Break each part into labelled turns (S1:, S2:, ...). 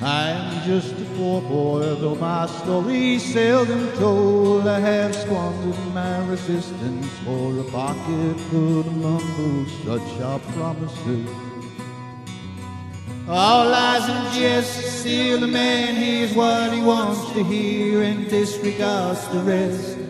S1: I am just a poor boy, though my story's seldom told. I have squandered my resistance for a pocket full of mumbles, such are promises. All lies and jest, still the man hears what he wants to hear and disregards the rest.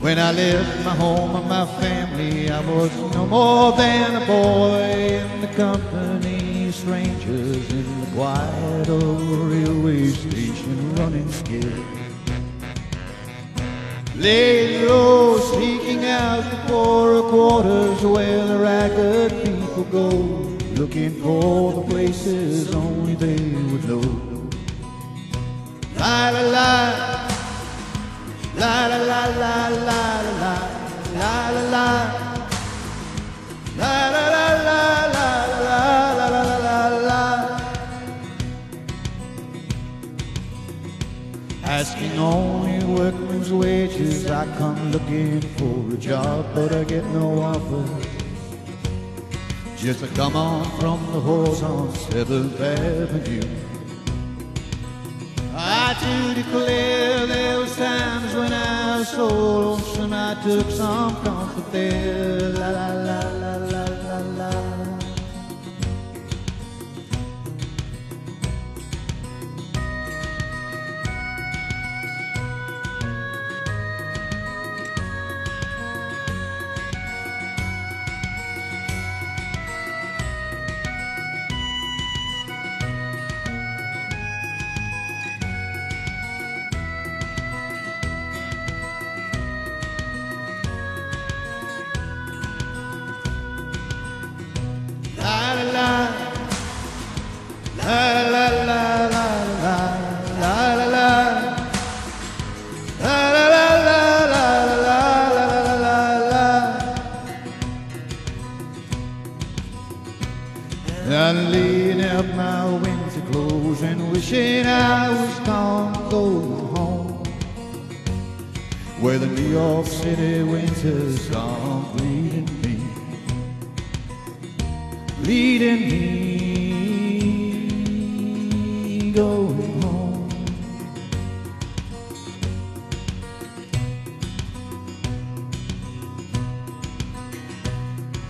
S1: When I left my home and my family, I was no more than a boy in the company of strangers in the quiet old railway station running scared. Laying low, sneaking out the poorer quarters where the ragged people go, looking for the places only they would know. La. La la la la workman's wages I come looking for. A job but I get no offer. Just to come on from the horse on 7th Avenue. I do declare there was times when I was so lonesome I took some comfort there. La la Laying out my winter clothes and wishing I was gone, going home. Where the New York City winter's gone, bleeding me leading me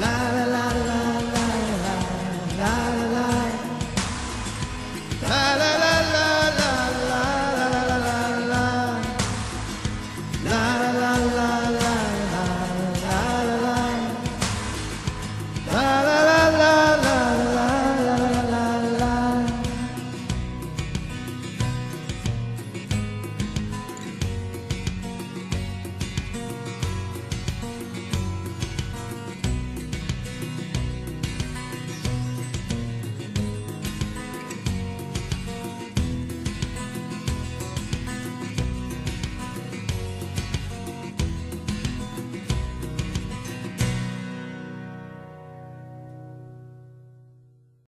S1: La la